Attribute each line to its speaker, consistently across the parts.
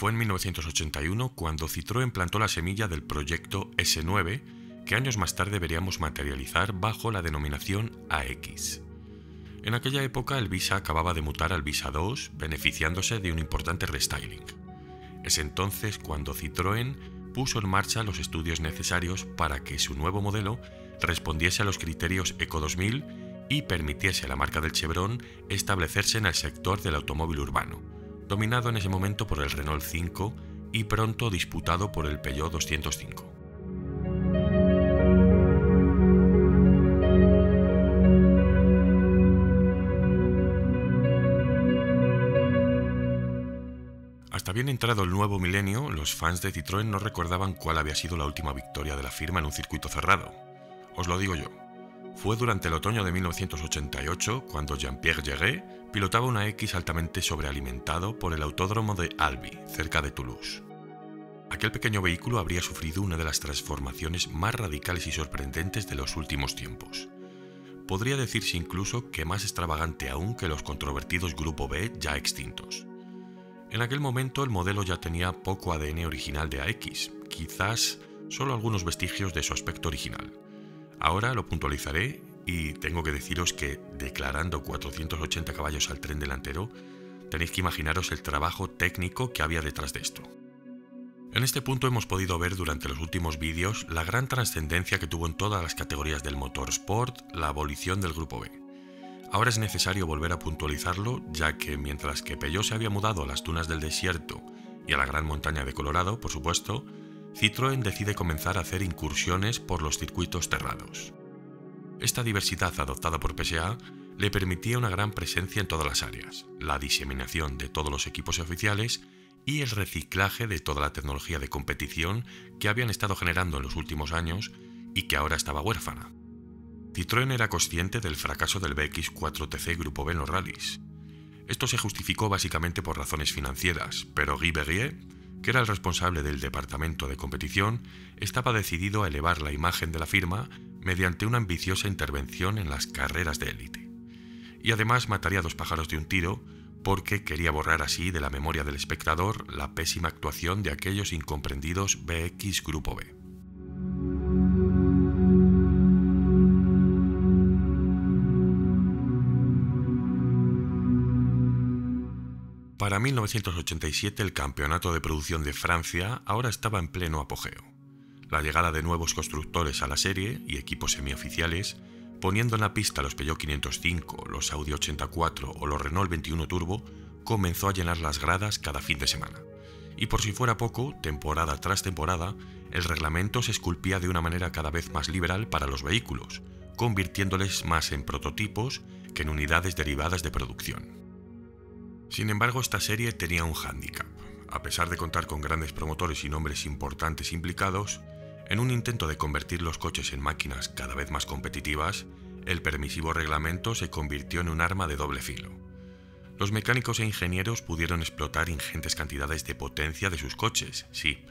Speaker 1: Fue en 1981 cuando Citroën plantó la semilla del proyecto S9, que años más tarde veríamos materializar bajo la denominación AX. En aquella época el Visa acababa de mutar al Visa 2, beneficiándose de un importante restyling. Es entonces cuando Citroën puso en marcha los estudios necesarios para que su nuevo modelo respondiese a los criterios Eco 2000 y permitiese a la marca del Chevron establecerse en el sector del automóvil urbano, dominado en ese momento por el Renault 5 y pronto disputado por el Peugeot 205. Hasta bien entrado el nuevo milenio, los fans de Citroën no recordaban cuál había sido la última victoria de la firma en un circuito cerrado. Os lo digo yo, fue durante el otoño de 1988 cuando Jean-Pierre Jéré pilotaba una X altamente sobrealimentado por el autódromo de Albi, cerca de Toulouse. Aquel pequeño vehículo habría sufrido una de las transformaciones más radicales y sorprendentes de los últimos tiempos. Podría decirse incluso que más extravagante aún que los controvertidos Grupo B ya extintos. En aquel momento el modelo ya tenía poco ADN original de AX, quizás solo algunos vestigios de su aspecto original Ahora lo puntualizaré y tengo que deciros que declarando 480 caballos al tren delantero, tenéis que imaginaros el trabajo técnico que había detrás de esto. En este punto hemos podido ver durante los últimos vídeos la gran trascendencia que tuvo en todas las categorías del motorsport la abolición del Grupo B. Ahora es necesario volver a puntualizarlo, ya que mientras que Peugeot se había mudado a las dunas del desierto y a la gran montaña de Colorado, por supuesto, Citroën decide comenzar a hacer incursiones por los circuitos cerrados. Esta diversidad adoptada por PSA le permitía una gran presencia en todas las áreas, la diseminación de todos los equipos oficiales y el reciclaje de toda la tecnología de competición que habían estado generando en los últimos años y que ahora estaba huérfana. Citroën era consciente del fracaso del BX4TC Grupo B en los rallies. Esto se justificó básicamente por razones financieras, pero Guy Berrier que era el responsable del departamento de competición, estaba decidido a elevar la imagen de la firma mediante una ambiciosa intervención en las carreras de élite. Y además mataría dos pájaros de un tiro porque quería borrar así de la memoria del espectador la pésima actuación de aquellos incomprendidos BX Grupo B. Para 1987 el campeonato de producción de Francia ahora estaba en pleno apogeo. La llegada de nuevos constructores a la serie y equipos semioficiales, poniendo en la pista los Peugeot 505, los Audi 84 o los Renault 21 Turbo, comenzó a llenar las gradas cada fin de semana. Y por si fuera poco, temporada tras temporada, el reglamento se esculpía de una manera cada vez más liberal para los vehículos, convirtiéndoles más en prototipos que en unidades derivadas de producción. Sin embargo, esta serie tenía un hándicap. A pesar de contar con grandes promotores y nombres importantes implicados, en un intento de convertir los coches en máquinas cada vez más competitivas, el permisivo reglamento se convirtió en un arma de doble filo. Los mecánicos e ingenieros pudieron explotar ingentes cantidades de potencia de sus coches, sí,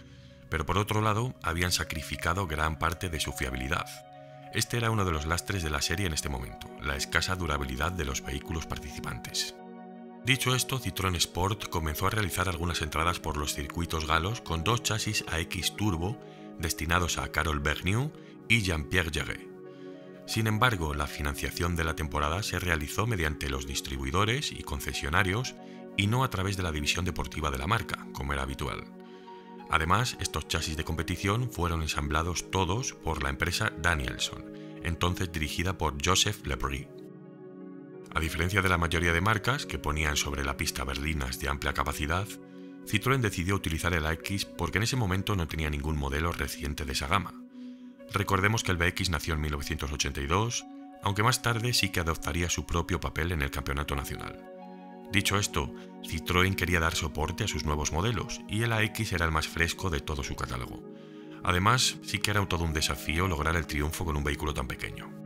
Speaker 1: pero por otro lado habían sacrificado gran parte de su fiabilidad. Este era uno de los lastres de la serie en este momento, la escasa durabilidad de los vehículos participantes. Dicho esto, Citroën Sport comenzó a realizar algunas entradas por los circuitos galos con dos chasis AX Turbo destinados a Carol Bergnew y Jean-Pierre Jéré. Sin embargo, la financiación de la temporada se realizó mediante los distribuidores y concesionarios y no a través de la división deportiva de la marca, como era habitual. Además, estos chasis de competición fueron ensamblados todos por la empresa Danielson, entonces dirigida por Joseph Lebris. A diferencia de la mayoría de marcas que ponían sobre la pista berlinas de amplia capacidad, Citroën decidió utilizar el AX porque en ese momento no tenía ningún modelo reciente de esa gama. Recordemos que el BX nació en 1982, aunque más tarde sí que adoptaría su propio papel en el campeonato nacional. Dicho esto, Citroën quería dar soporte a sus nuevos modelos y el AX era el más fresco de todo su catálogo. Además, sí que era todo un desafío lograr el triunfo con un vehículo tan pequeño.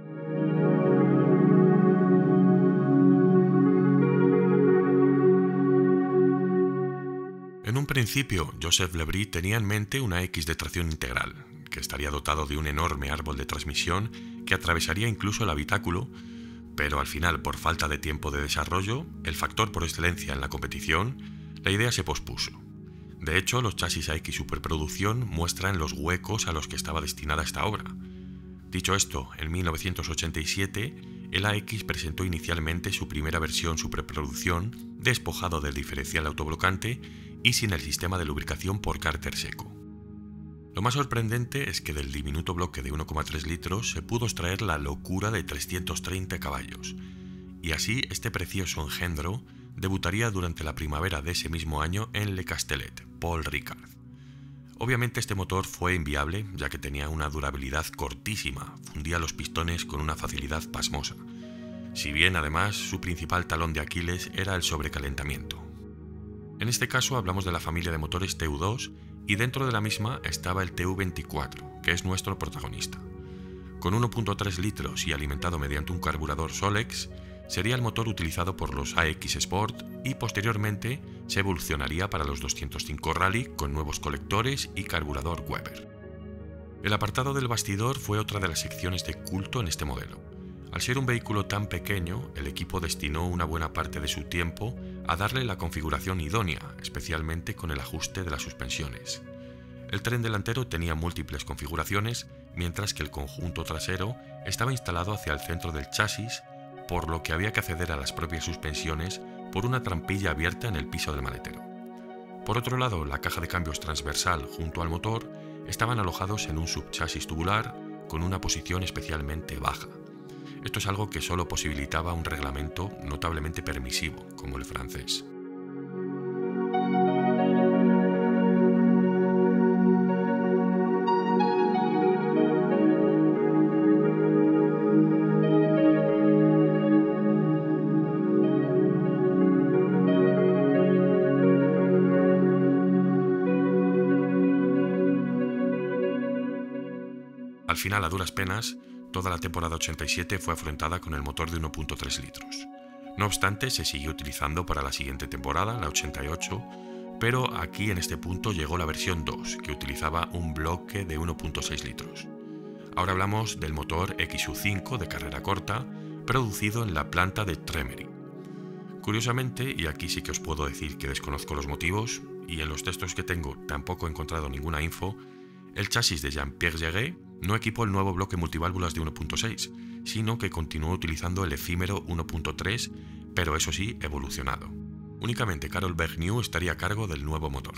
Speaker 1: Principio, Joseph Lebris tenía en mente una X de tracción integral, que estaría dotado de un enorme árbol de transmisión que atravesaría incluso el habitáculo, pero al final, por falta de tiempo de desarrollo, el factor por excelencia en la competición, la idea se pospuso. De hecho, los chasis AX Superproducción muestran los huecos a los que estaba destinada esta obra. Dicho esto, en 1987, el AX presentó inicialmente su primera versión superproducción, despojado del diferencial autoblocante y sin el sistema de lubricación por cárter seco. Lo más sorprendente es que del diminuto bloque de 1,3 litros se pudo extraer la locura de 330 caballos, y así este precioso engendro debutaría durante la primavera de ese mismo año en Le Castellet, Paul Ricard. Obviamente este motor fue inviable ya que tenía una durabilidad cortísima, fundía los pistones con una facilidad pasmosa, si bien además su principal talón de Aquiles era el sobrecalentamiento. En este caso hablamos de la familia de motores TU2 y dentro de la misma estaba el TU24, que es nuestro protagonista. Con 1.3 litros y alimentado mediante un carburador Solex, sería el motor utilizado por los AX Sport y posteriormente se evolucionaría para los 205 Rally con nuevos colectores y carburador Weber. El apartado del bastidor fue otra de las secciones de culto en este modelo. Al ser un vehículo tan pequeño, el equipo destinó una buena parte de su tiempo a darle la configuración idónea, especialmente con el ajuste de las suspensiones. El tren delantero tenía múltiples configuraciones, mientras que el conjunto trasero estaba instalado hacia el centro del chasis por lo que había que acceder a las propias suspensiones por una trampilla abierta en el piso del maletero. Por otro lado, la caja de cambios transversal junto al motor estaban alojados en un subchasis tubular con una posición especialmente baja. Esto es algo que solo posibilitaba un reglamento notablemente permisivo, como el francés. Al final, a duras penas, toda la temporada 87 fue afrontada con el motor de 1.3 litros. No obstante, se siguió utilizando para la siguiente temporada, la 88, pero aquí en este punto llegó la versión 2, que utilizaba un bloque de 1.6 litros. Ahora hablamos del motor XU5 de carrera corta, producido en la planta de Tremery. Curiosamente, y aquí sí que os puedo decir que desconozco los motivos, y en los textos que tengo tampoco he encontrado ninguna info, el chasis de Jean-Pierre Jaguet no equipó el nuevo bloque multiválvulas de 1.6, sino que continuó utilizando el efímero 1.3, pero eso sí, evolucionado. Únicamente Carol Bergnew estaría a cargo del nuevo motor.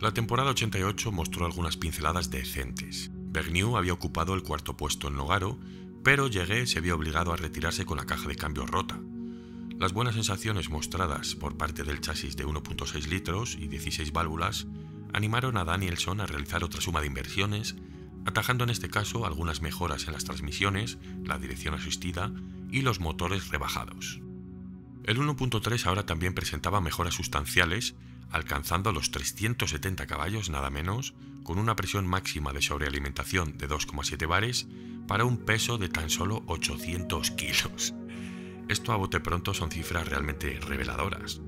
Speaker 1: La temporada 88 mostró algunas pinceladas decentes. Bergnew había ocupado el cuarto puesto en Nogaro, pero Llegué se vio obligado a retirarse con la caja de cambio rota. Las buenas sensaciones mostradas por parte del chasis de 1.6 litros y 16 válvulas animaron a Danielson a realizar otra suma de inversiones atajando en este caso algunas mejoras en las transmisiones, la dirección asistida y los motores rebajados. El 1.3 ahora también presentaba mejoras sustanciales, alcanzando los 370 caballos nada menos, con una presión máxima de sobrealimentación de 2,7 bares para un peso de tan solo 800 kilos. Esto a bote pronto son cifras realmente reveladoras.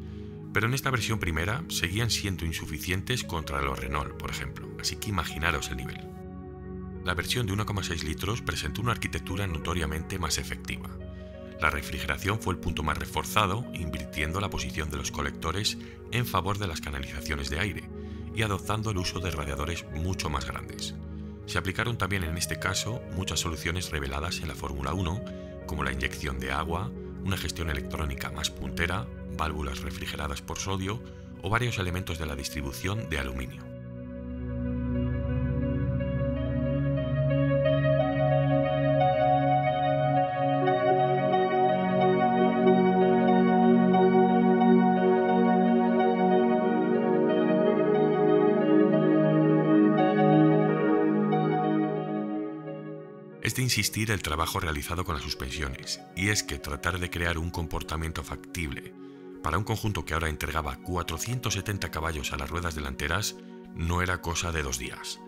Speaker 1: Pero en esta versión primera seguían siendo insuficientes contra los Renault, por ejemplo, así que imaginaros el nivel la versión de 1,6 litros presentó una arquitectura notoriamente más efectiva. La refrigeración fue el punto más reforzado, invirtiendo la posición de los colectores en favor de las canalizaciones de aire y adoptando el uso de radiadores mucho más grandes. Se aplicaron también en este caso muchas soluciones reveladas en la Fórmula 1, como la inyección de agua, una gestión electrónica más puntera, válvulas refrigeradas por sodio o varios elementos de la distribución de aluminio. Insistir el trabajo realizado con las suspensiones, y es que tratar de crear un comportamiento factible para un conjunto que ahora entregaba 470 caballos a las ruedas delanteras no era cosa de dos días.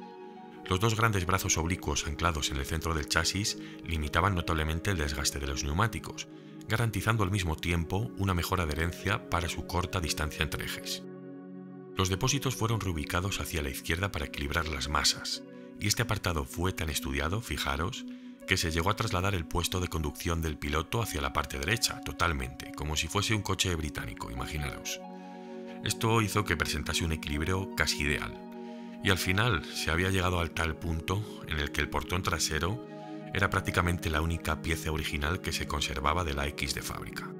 Speaker 1: Los dos grandes brazos oblicuos anclados en el centro del chasis limitaban notablemente el desgaste de los neumáticos, garantizando al mismo tiempo una mejor adherencia para su corta distancia entre ejes. Los depósitos fueron reubicados hacia la izquierda para equilibrar las masas, y este apartado fue tan estudiado, fijaros, que se llegó a trasladar el puesto de conducción del piloto hacia la parte derecha, totalmente, como si fuese un coche británico, imaginaros. Esto hizo que presentase un equilibrio casi ideal, y al final se había llegado al tal punto en el que el portón trasero era prácticamente la única pieza original que se conservaba de la X de fábrica.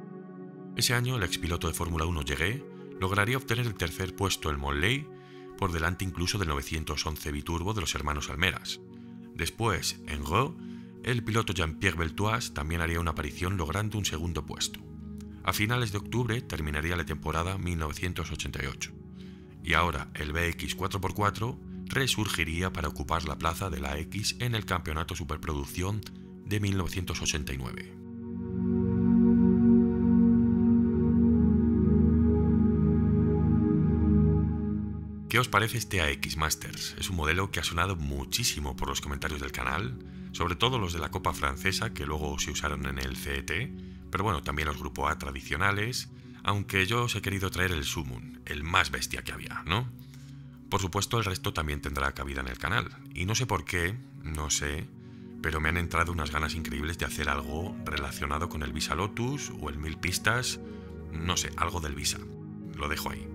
Speaker 1: Ese año el expiloto de Fórmula 1 Llegué lograría obtener el tercer puesto en Monley, por delante incluso del 911 biturbo de los hermanos Almeras. Después, en Go, el piloto Jean-Pierre Beltoise también haría una aparición logrando un segundo puesto. A finales de octubre terminaría la temporada 1988. Y ahora el BX 4x4 resurgiría para ocupar la plaza de la X en el Campeonato Superproducción de 1989. ¿Qué os parece este AX Masters? Es un modelo que ha sonado muchísimo por los comentarios del canal, sobre todo los de la Copa Francesa que luego se usaron en el CET, pero bueno, también los Grupo A tradicionales, aunque yo os he querido traer el Sumun, el más bestia que había, ¿no? Por supuesto, el resto también tendrá cabida en el canal, y no sé por qué, no sé, pero me han entrado unas ganas increíbles de hacer algo relacionado con el Visa Lotus o el Mil Pistas, no sé, algo del Visa. Lo dejo ahí.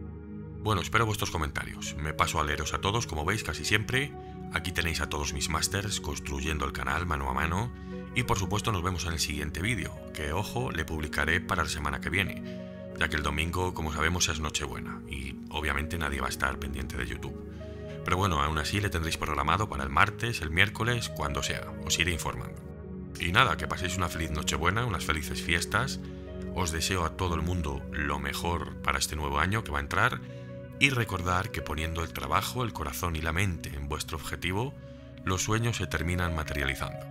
Speaker 1: Bueno, espero vuestros comentarios. Me paso a leeros a todos, como veis, casi siempre. Aquí tenéis a todos mis masters construyendo el canal mano a mano. Y por supuesto nos vemos en el siguiente vídeo, que ojo, le publicaré para la semana que viene, ya que el domingo, como sabemos, es Nochebuena, y obviamente nadie va a estar pendiente de YouTube. Pero bueno, aún así le tendréis programado para el martes, el miércoles, cuando sea, os iré informando. Y nada, que paséis una feliz Nochebuena, unas felices fiestas. Os deseo a todo el mundo lo mejor para este nuevo año que va a entrar y recordar que poniendo el trabajo, el corazón y la mente en vuestro objetivo, los sueños se terminan materializando.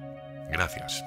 Speaker 1: Gracias.